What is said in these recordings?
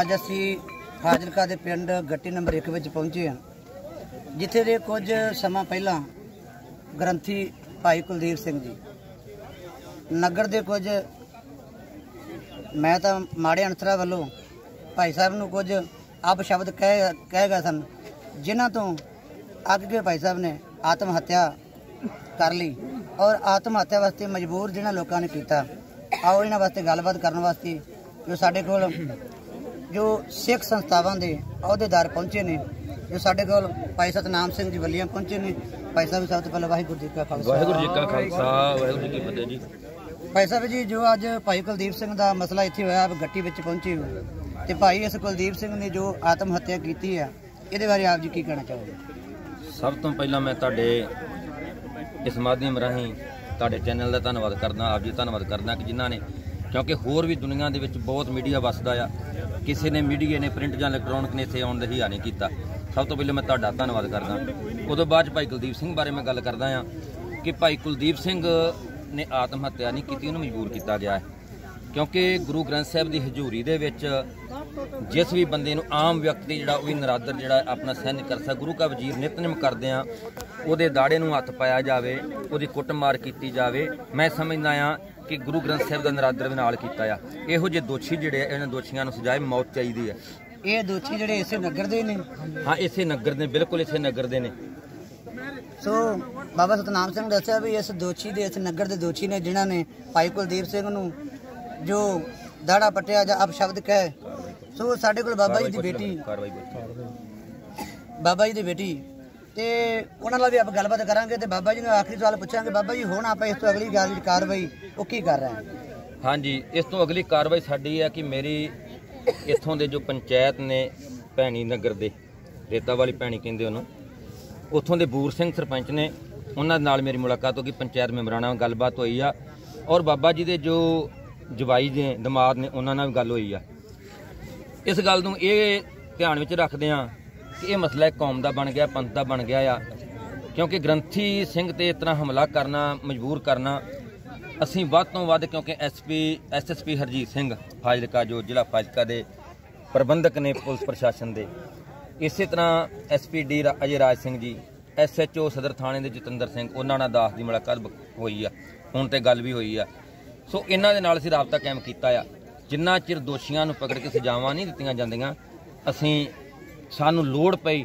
ਅੱਜ ਅਸੀਂ ਫਾਜ਼ਿਲਕਾ ਦੇ ਪਿੰਡ ਗੱਟੀ ਨੰਬਰ 1 ਵਿੱਚ ਪਹੁੰਚੇ ਹਾਂ, ਜਿੱਥੇ ਦੇ ਕੁਝ ਸਮਾਂ ਪਹਿਲਾਂ ਗ੍ਰੰਥੀ ਭਾਈ ਕੁਲਦੀਪ ਸਿੰਘ ਜੀ। ਨਗਰ ਦੇ ਕੁਝ, ਮੈਂ ਤਾਂ ਮਾੜੇ ਅਨਸਰਾਂ ਵੱਲੋਂ ਭਾਈ ਸਾਹਿਬ ਨੂੰ ਕੁਝ ਅਪ ਸ਼ਬਦ ਕਹਿ ਕਹਿ ਗਏ ਸਨ, ਜਿਨ੍ਹਾਂ ਤੋਂ ਅੱਗ ਕੇ ਭਾਈ ਸਾਹਿਬ ਨੇ ਆਤਮ ਹੱਤਿਆ ਕਰ ਲਈ ਔਰ ਆਤਮ ਹੱਤਿਆ ਵਾਸਤੇ ਮਜਬੂਰ ਜਿਹਨਾਂ ਲੋਕਾਂ ਨੇ ਕੀਤਾ। ਆਓ ਇਹਨਾਂ ਵਾਸਤੇ ਗੱਲਬਾਤ ਕਰਨ ਵਾਸਤੇ ਜੋ ਸਾਡੇ ਕੋਲ ਜੋ ਸਿੱਖ ਸੰਸਥਾਵਾਂ ਦੇ ਅਹੁਦੇਦਾਰ ਪਹੁੰਚੇ ਨੇ ਜੋ ਸਾਡੇ ਕੋਲ ਭਾਈ ਸਤਨਾਮ ਸਿੰਘ ਜੀ ਵੱਲੀਆਂ ਪਹੁੰਚੇ ਨੇ ਭਾਈ ਸਾਹਿਬ ਸਭ ਤੋਂ ਪਹਿਲਾਂ ਵਾਹਿਗੁਰੂ ਜੀ ਕਾ ਖਾਲਸਾ। ਵਾਹਿਗੁਰੂ ਜੀ ਕਾ ਖਾਲਸਾ ਵਾਹਿਗੁਰੂ ਜੀ ਕੀ ਫਤਿਹ ਜੀ। ਭਾਈ ਸਾਹਿਬ ਜੀ ਜੋ ਅੱਜ ਭਾਈ ਕੁਲਦੀਪ ਸਿੰਘ ਦਾ ਮਸਲਾ ਇੱਥੇ ਹੋਇਆ ਗੱਟੀ ਵਿੱਚ ਪਹੁੰਚੇ ਹੋ ਤੇ ਭਾਈ ਇਸ ਕੁਲਦੀਪ ਸਿੰਘ ਨੇ ਜੋ ਆਤਮ ਹੱਤਿਆ ਕੀਤੀ ਆ ਇਹਦੇ ਬਾਰੇ ਆਪ ਜੀ ਕੀ ਕਹਿਣਾ ਚਾਹੋਗੇ? ਸਭ ਤੋਂ ਪਹਿਲਾਂ ਮੈਂ ਤੁਹਾਡੇ ਇਸ ਮਾਧਿਅਮ ਰਾਹੀਂ ਤੁਹਾਡੇ ਚੈਨਲ ਦਾ ਧੰਨਵਾਦ ਕਰਦਾ ਆਪ ਜੀ ਧੰਨਵਾਦ ਕਰਦਾ ਕਿ ਜਿਨ੍ਹਾਂ ਨੇ ਕਿਉਂਕਿ ਹੋਰ ਵੀ ਦੁਨੀਆ ਦੇ ਵਿੱਚ ਬਹੁਤ ਮੀਡੀਆ ਵੱਸਦਾ ਆ। ਕਿਸੇ ਨੇ ਮੀਡੀਆ ਨੇ ਪ੍ਰਿੰਟ ਜਾਂ ਇਲੈਕਟ੍ਰੋਨਿਕ ਨੇ ਇੱਥੇ ਆਉਣ ਦਾ ਹਿਆ ਨਹੀਂ ਕੀਤਾ। ਸਭ ਤੋਂ ਪਹਿਲਾਂ ਮੈਂ ਤੁਹਾਡਾ ਧੰਨਵਾਦ ਕਰਦਾ। ਉਦੋਂ ਬਾਅਦ 'ਚ ਭਾਈ ਕੁਲਦੀਪ ਸਿੰਘ ਬਾਰੇ ਮੈਂ ਗੱਲ ਕਰਦਾ ਆ ਕਿ ਭਾਈ ਕੁਲਦੀਪ ਸਿੰਘ ਨੇ ਆਤਮ ਹੱਤਿਆ ਨਹੀਂ ਕੀਤੀ, ਉਹਨੂੰ ਮਜਬੂਰ ਕੀਤਾ ਗਿਆ ਹੈ। ਕਿਉਂਕਿ ਗੁਰੂ ਗ੍ਰੰਥ ਸਾਹਿਬ ਦੀ ਹਜ਼ੂਰੀ ਦੇ ਵਿੱਚ ਜਿਸ ਵੀ ਬੰਦੇ ਨੂੰ ਆਮ ਵਿਅਕਤੀ ਜਿਹੜਾ ਉਹ ਵੀ ਨਰਾਦਰ ਜਿਹੜਾ ਆਪਣਾ ਸਹਿਨ ਕਰ ਸਕਦਾ ਗੁਰੂ ਕਾ ਵਜੀਰ ਨਿਤਨੇਮ ਕਰਦੇ ਆ ਉਹਦੇ ਦਾੜੇ ਨੂੰ ਹੱਥ ਪਾਇਆ ਜਾਵੇ ਉਹਦੀ ਕੁੱਟਮਾਰ ਕੀਤੀ ਜਾਵੇ ਮੈਂ ਸਮਝਦਾ ਆ ਕਿ ਗੁਰੂ ਗ੍ਰੰਥ ਸਾਹਿਬ ਦਾ ਨਰਾਦਰ ਵੀ ਨਾਲ ਕੀਤਾ ਆ। ਇਹੋ ਜਿਹੇ ਦੋਸ਼ੀ ਜਿਹੜੇ ਆ, ਇਹਨਾਂ ਦੋਸ਼ੀਆਂ ਨੂੰ ਸਜ਼ਾਏ ਮੌਤ ਚਾਹੀਦੀ ਹੈ ਇਹ ਦੋਸ਼ੀ ਜਿਹੜੇ ਇਸੇ ਨਗਰ ਦੇ ਨੇ? ਹਾਂ ਇਸੇ ਨਗਰ ਦੇ ਬਿਲਕੁਲ ਇਸੇ ਨਗਰ ਦੇ ਨੇ। ਸੋ ਬਾਬਾ ਸਤਨਾਮ ਸਿੰਘ ਦੱਸਿਆ ਵੀ ਇਸ ਦੋਸ਼ੀ ਦੇ ਇਸ ਨਗਰ ਦੇ ਦੋਸ਼ੀ ਨੇ ਜਿਨ੍ਹਾਂ ਨੇ ਭਾਈ ਕੁਲਦੀਪ ਸਿੰਘ ਨੂੰ ਜੋ ਦਾੜਾ ਪਟਿਆ ਜਾਂ ਅਪਸ਼ਬਦ ਕਹੇ ਸੋ ਸਾਡੇ ਕੋਲ ਬਾਬਾ ਜੀ ਦੀ ਬੇਟੀ ਕਾਰਵਾਈ ਬਾਬਾ ਜੀ ਦੀ ਬੇਟੀ। ਤੇ ਉਹਨਾਂ ਨਾਲ ਵੀ ਆਪਾਂ ਗੱਲਬਾਤ ਕਰਾਂਗੇ ਤੇ ਬਾਬਾ ਜੀ ਨੂੰ ਆਖਰੀ ਸਵਾਲ ਪੁੱਛਾਂਗੇ। ਬਾਬਾ ਜੀ ਹੁਣ ਆਪਾਂ ਇਸ ਤੋਂ ਅਗਲੀ ਗੱਲ ਜਿਹੜੀ ਕਾਰਵਾਈ ਉਹ ਕੀ ਕਰ ਰਹੇ ਹਾਂ ਹਾਂਜੀ ਇਸ ਤੋਂ ਅਗਲੀ ਕਾਰਵਾਈ ਸਾਡੀ ਹੈ ਕਿ ਮੇਰੀ ਇੱਥੋਂ ਦੇ ਜੋ ਪੰਚਾਇਤ ਨੇ ਭੈਣੀ ਨਗਰ ਦੇ ਰੇਤਾ ਵਾਲੀ ਭੈਣੀ ਕਹਿੰਦੇ ਉਹਨੂੰ ਉੱਥੋਂ ਦੇ ਬੂਰ ਸਿੰਘ ਸਰਪੰਚ ਨੇ ਉਹਨਾਂ ਨਾਲ ਮੇਰੀ ਮੁਲਾਕਾਤ ਹੋ ਗਈ ਪੰਚਾਇਤ ਮੈਂਬਰਾਂ ਨਾਲ ਗੱਲਬਾਤ ਹੋਈ ਆ। ਔਰ ਬਾਬਾ ਜੀ ਦੇ ਜੋ ਜਵਾਈ ਦੇ ਦਮਾਦ ਨੇ ਉਹਨਾਂ ਨਾਲ ਵੀ ਗੱਲ ਹੋਈ ਆ। ਇਸ ਗੱਲ ਨੂੰ ਇਹ ਧਿਆਨ ਵਿੱਚ ਰੱਖਦੇ ਆ ਕਿ ਇਹ ਮਸਲਾ ਕੌਮ ਦਾ ਬਣ ਗਿਆ, ਪੰਥ ਦਾ ਬਣ ਗਿਆ ਆ। ਕਿਉਂਕਿ ਗ੍ਰੰਥੀ ਸਿੰਘ ਤੇ ਇਸ ਤਰ੍ਹਾਂ ਹਮਲਾ ਕਰਨਾ, ਮਜਬੂਰ ਕਰਨਾ, ਅਸੀਂ ਵੱਧ ਤੋਂ ਵੱਧ ਕਿਉਂਕਿ ਐਸਪੀ ਐਸਐਸਪੀ ਹਰਜੀਤ ਸਿੰਘ ਫਾਜ਼ਿਲਕਾ ਜੋ ਜ਼ਿਲ੍ਹਾ ਫਾਜ਼ਿਲਕਾ ਦੇ ਪ੍ਰਬੰਧਕ ਨੇ ਪੁਲਿਸ ਪ੍ਰਸ਼ਾਸਨ ਦੇ। ਇਸੇ ਤਰ੍ਹਾਂ ਐਸਪੀਡੀ ਅਜੇ ਰਾਜ ਸਿੰਘ ਜੀ ਐਸਐਚਓ ਸਦਰ ਥਾਣੇ ਦੇ ਜਤਿੰਦਰ ਸਿੰਘ, ਉਹਨਾਂ ਨਾਲ ਦਾਸ ਦੀ ਮੁਲਾਕਾਤ ਬ- ਹੋਈ ਆ। ਹੁਣ ਤੇ ਗੱਲ ਵੀ ਹੋਈ ਆ। ਸੋ ਇਹਨਾਂ ਦੇ ਨਾਲ ਅਸੀਂ ਰਾਬਤਾ ਕਾਇਮ ਕੀਤਾ ਆ। ਜਿੰਨਾ ਚਿਰ ਦੋਸ਼ੀਆਂ ਨੂੰ ਪਕੜ ਕੇ ਸਜ਼ਾਵਾਂ ਨਹੀਂ ਦਿੱਤੀਆਂ ਜਾਂਦੀਆਂ, ਅਸੀਂ ਸਾਨੂੰ ਲੋੜ ਪਈ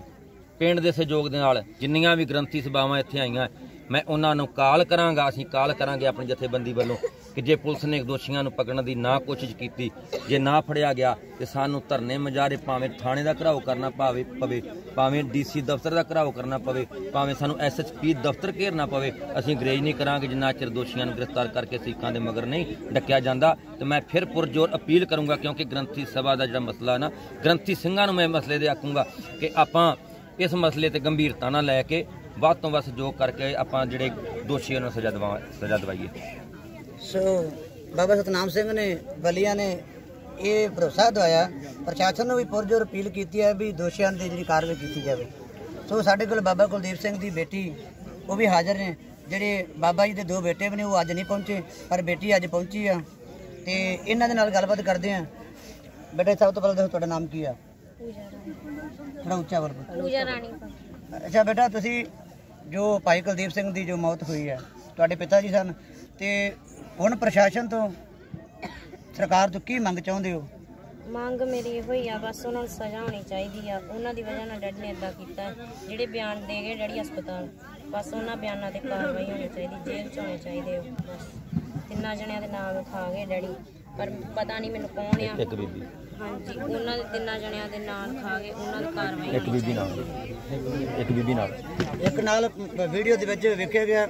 ਪਿੰਡ ਦੇ ਸਹਿਯੋਗ ਦੇ ਨਾਲ ਜਿੰਨੀਆਂ ਵੀ ਗ੍ਰੰਥੀ ਸਭਾਵਾਂ ਇੱਥੇ ਆਈਆਂ, ਮੈਂ ਉਹਨਾਂ ਨੂੰ ਕਾਲ ਕਰਾਂਗਾ, ਅਸੀਂ ਕਾਲ ਕਰਾਂਗੇ ਆਪਣੀ ਜਥੇਬੰਦੀ ਵੱਲੋਂ। ਕਿ ਜੇ ਪੁਲਿਸ ਨੇ ਦੋਸ਼ੀਆਂ ਨੂੰ ਪਕੜਨ ਦੀ ਨਾ ਕੋਸ਼ਿਸ਼ ਕੀਤੀ, ਜੇ ਨਾ ਫੜਿਆ ਗਿਆ, ਤੇ ਸਾਨੂੰ ਧਰਨੇ ਮਜਾਰੇ ਭਾਵੇਂ ਥਾਣੇ ਦਾ ਘਰਾਓ ਕਰਨਾ ਪਾਵੇ ਪਵੇ, ਭਾਵੇਂ ਡੀਸੀ ਦਫ਼ਤਰ ਦਾ ਘਰਾਓ ਕਰਨਾ ਪਵੇ, ਭਾਵੇਂ ਸਾਨੂੰ ਐਸਐਚਪੀ ਦਫ਼ਤਰ ਘੇਰਨਾ ਪਵੇ, ਅਸੀਂ ਗਰੇਜ ਨਹੀਂ ਕਰਾਂਗੇ ਜਿੰਨਾ ਚਿਰ ਦੋਸ਼ੀਆਂ ਨੂੰ ਗ੍ਰਿਫਤਾਰ ਕਰਕੇ ਸਿੱਖਾਂ ਦੇ ਮਗਰ ਨਹੀਂ ਡੱਕਿਆ ਜਾਂਦਾ। ਤੇ ਮੈਂ ਫਿਰ ਪੁਰਜੋਰ ਅਪੀਲ ਕਰੂੰਗਾ, ਕਿਉਂਕਿ ਗ੍ਰੰਥੀ ਸਭਾ ਦਾ ਜਿਹੜਾ ਮਸਲਾ ਨਾ, ਗ੍ਰੰਥੀ ਸਿੰਘਾਂ ਨੂੰ ਮੈਂ ਮਸਲੇ ਦੇ ਆਖੂੰਗਾ ਕਿ ਆਪਾਂ ਇਸ ਮਸਲੇ ਤੇ ਗੰਭੀਰਤਾ ਨਾਲ ਲੈ ਕੇ ਵੱਧ ਤੋਂ ਵੱਧ ਸਹਿਯੋਗ ਕਰਕੇ ਆਪਾਂ ਜਿਹੜੇ ਦੋਸ਼ੀਆਂ ਨੂੰ ਸਜ਼ਾ ਦਵਾ, ਸਜ਼ਾ ਦਵਾਈਏ। ਸੋ ਬਾਬਾ ਸਤਨਾਮ ਸਿੰਘ ਨੇ ਬਲੀਆਂ ਨੇ ਇਹ ਭਰੋਸਾ ਦਵਾਇਆ ਪ੍ਰਸ਼ਾਸਨ ਨੂੰ ਵੀ ਪੁਰਜੋਰ ਅਪੀਲ ਕੀਤੀ ਹੈ ਵੀ ਦੋਸ਼ੀਆਂ ਤੇ ਜਿਹੜੀ ਕਾਰਵਾਈ ਕੀਤੀ ਜਾਵੇ। ਸੋ ਸਾਡੇ ਕੋਲ ਬਾਬਾ ਕੁਲਦੀਪ ਸਿੰਘ ਦੀ ਬੇਟੀ ਉਹ ਵੀ ਹਾਜ਼ਰ ਨੇ। ਜਿਹੜੇ ਬਾਬਾ ਜੀ ਦੇ ਦੋ ਬੇਟੇ ਵੀ ਨੇ ਉਹ ਅੱਜ ਨਹੀਂ ਪਹੁੰਚੇ ਪਰ ਬੇਟੀ ਅੱਜ ਪਹੁੰਚੀ ਆ। ਤੇ ਇਹਨਾਂ ਦੇ ਨਾਲ ਗੱਲਬਾਤ ਕਰਦੇ ਆ। ਬੇਟੇ ਸਭ ਤੋਂ ਪਹਿਲਾਂ ਦੱਸੋ ਤੁਹਾਡਾ ਨਾਮ ਕੀ ਆ? ਥੋੜਾ ਉੱਚਾ ਬੋਲੋ। ਪੂਜਾ ਰਾਣੀ। ਅੱਛਾ ਬੇਟਾ ਤੁਸੀਂ ਜੋ ਭਾਈ ਕੁਲਦੀਪ ਸਿੰਘ ਦੀ ਜੋ ਮੌਤ ਹੋਈ ਹੈ ਤੁਹਾਡੇ ਪਿਤਾ ਜੀ ਸਨ ਤੇ ਹੁਣ ਪ੍ਰਸ਼ਾਸਨ ਤੋਂ ਸਰਕਾਰ ਤੋਂ ਕੀ ਮੰਗ ਚਾਹੁੰਦੇ ਹੋ? ਮੰਗ ਮੇਰੀ ਇਹੋ ਹੀ ਆ ਬਸ ਉਹਨਾਂ ਨੂੰ ਸਜ਼ਾ ਹੋਣੀ ਚਾਹੀਦੀ ਆ। ਉਹਨਾਂ ਦੀ ਵਜ੍ਹਾ ਨਾਲ ਡੈਡੀ ਨੇ ਇਦਾਂ ਕੀਤਾ। ਜਿਹੜੇ ਬਿਆਨ ਦੇ ਗਏ ਡੈਡੀ ਹਸਪਤਾਲ ਬਸ ਉਹਨਾਂ ਬਿਆਨਾਂ ਤੇ ਕਾਰਵਾਈ ਹੋਣੀ ਚਾਹੀਦੀ ਜੇਲ੍ਹ ਚ ਹੋਣੇ ਚਾਹੀਦੇ ਉਹ ਬਸ ਤਿੰਨਾਂ ਜਣਿਆਂ ਦੇ ਨਾਮ ਖਾ ਗਏ ਡੈਡੀ ਪਰ ਪਤਾ ਨਹੀਂ ਮੈਨੂੰ ਕੌਣ ਆ। ਇੱਕ ਬੀਬੀ। ਹਾਂਜੀ ਉਹਨਾਂ ਦੇ ਤਿੰਨਾਂ ਜਣਿਆਂ ਦੇ ਨਾਲ ਖਾ ਗਏ ਉਹਨਾਂ ਦੀ ਕਾਰਵਾਈ ਇੱਕ ਬੀਬੀ ਨਾਲ। ਇੱਕ ਬੀਬੀ ਨਾਲ। ਇੱਕ ਨਾਲ ਵੀਡੀਓ ਦੇ ਵਿੱਚ ਵੇਖਿਆ ਗਿਆ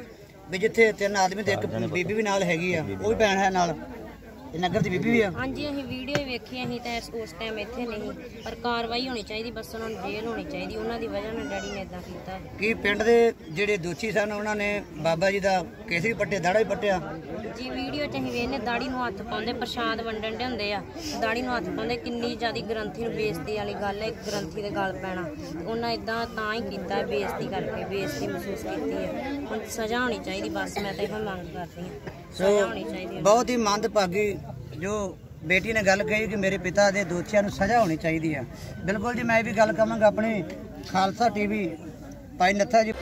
ਵੀ ਜਿੱਥੇ ਤਿੰਨ ਆਦਮੀ ਤੇ ਇੱਕ ਬੀਬੀ ਵੀ ਨਾਲ ਹੈਗੀ ਆ ਉਹ ਵੀ ਭੈਣ ਹੈ ਨਾਲ। ਤੇ ਨਗਰ ਦੀ ਬੀਬੀ ਵੀ ਆ। ਹਾਂਜੀ ਅਸੀਂ ਵੀਡੀਓ ਵੇਖੀ ਅਸੀਂ ਤਾਂ ਇਸ- ਉਸ ਟਾਈਮ ਇੱਥੇ ਨਹੀਂ। ਪਰ ਕਾਰਵਾਈ ਹੋਣੀ ਚਾਹੀਦੀ ਬਸ ਉਹਨਾਂ ਨੂੰ ਜੇਲ੍ਹ ਹੋਣੀ ਚਾਹੀਦੀ। ਉਹਨਾਂ ਦੀ ਵਜ੍ਹਾ ਨਾਲ ਡੈਡੀ ਨੇ ਇਦਾਂ ਕੀਤਾ। ਕੀ ਪਿੰਡ ਦੇ ਜਿਹੜੇ ਦੋਸ਼ੀ ਸਨ ਉਹਨਾਂ ਨੇ ਬਾਬਾ ਜੀ ਦਾ ਕੇਸ ਵੀ ਪੱਟੇ ਦਾੜਾ ਵੀ ਪੱਟਿਆ। ਜੀ ਵੀਡੀਓ ਚ ਅਸੀਂ ਵੇਖਨੇ ਦਾੜੀ ਨੂੰ ਹੱਥ ਪਾਉਂਦੇ ਪ੍ਰਸ਼ਾਦ ਵੰਡਣ ਦੇ ਹੁੰਦੇ ਆ। ਦਾੜੀ ਨੂੰ ਹੱਥ ਪਾਉਂਦੇ ਕਿੰਨੀ ਜ਼ਿਆਦੀ ਗ੍ਰੰਥੀ ਨੂੰ ਬੇਇੱਜ਼ਤੀ ਵਾਲੀ ਗੱਲ ਹੈ ਗ੍ਰੰਥੀ ਦੇ ਗਲ ਪੈਣਾ। ਉਹਨਾਂ ਇਦਾਂ ਤਾਂ ਹੀ ਕੀਤਾ ਹੈ, ਬੇਇੱਜ਼ਤੀ ਕਰਕੇ ਬੇਇੱਜ਼ਤੀ ਮਹਿਸੂਸ ਕੀਤੀ ਹੈ। ਹੁਣ ਸਜ਼ਾ ਹੋਣੀ ਚਾਹੀਦੀ ਬਸ ਮੈਂ ਤਾਂ ਇਹੋ ਮੰਗ ਕਰਦੀ ਹਾਂ। ਸਜ਼ਾ ਹੋਣੀ ਚਾਹੀਦੀ ਹੈ। ਬਹੁਤ ਹੀ ਮੰਦਭਾਗੀ ਜੋ ਬੇਟੀ ਨੇ ਗੱਲ ਕਹੀ ਕਿ ਮੇਰੇ ਪਿਤਾ ਦੇ ਦੋਸ਼ੀਆਂ ਨੂੰ ਸਜ਼ਾ ਹੋਣੀ ਚਾਹੀਦੀ ਆ ਬਿਲਕੁਲ ਜੀ ਮੈਂ ਵੀ ਗੱਲ ਕਹਾਂਗਾ ਆਪਣੇ ਖਾਲਸਾ ਟੀਵੀ ਭਾਈ ਨੱਥਾ ਜੀ।